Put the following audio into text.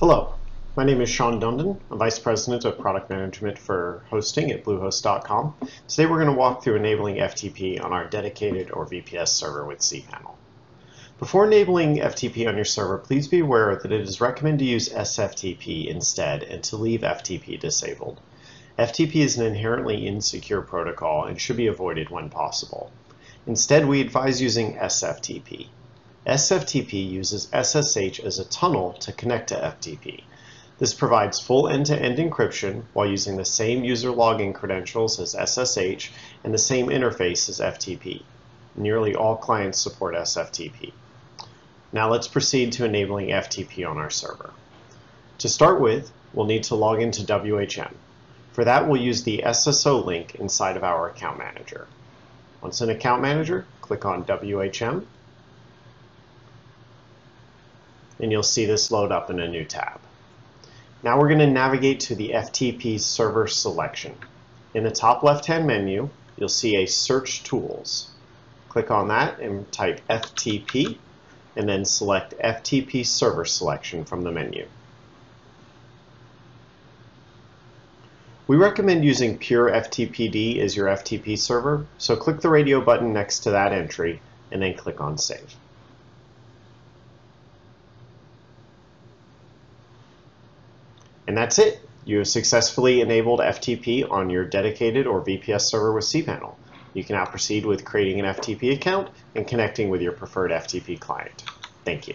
Hello, my name is Sean Dundon. I'm Vice President of Product Management for Hosting at Bluehost.com. Today we're going to walk through enabling FTP on our dedicated or VPS server with cPanel. Before enabling FTP on your server, please be aware that it is recommended to use SFTP instead and to leave FTP disabled. FTP is an inherently insecure protocol and should be avoided when possible. Instead, we advise using SFTP. SFTP uses SSH as a tunnel to connect to FTP. This provides full end-to-end -end encryption while using the same user login credentials as SSH and the same interface as FTP. Nearly all clients support SFTP. Now let's proceed to enabling FTP on our server. To start with, we'll need to log into WHM. For that, we'll use the SSO link inside of our account manager. Once in Account Manager, click on WHM and you'll see this load up in a new tab. Now we're going to navigate to the FTP server selection. In the top left-hand menu, you'll see a Search Tools. Click on that and type FTP, and then select FTP Server Selection from the menu. We recommend using Pure FTPD as your FTP server, so click the radio button next to that entry, and then click on Save. And that's it. You have successfully enabled FTP on your dedicated or VPS server with cPanel. You can now proceed with creating an FTP account and connecting with your preferred FTP client. Thank you.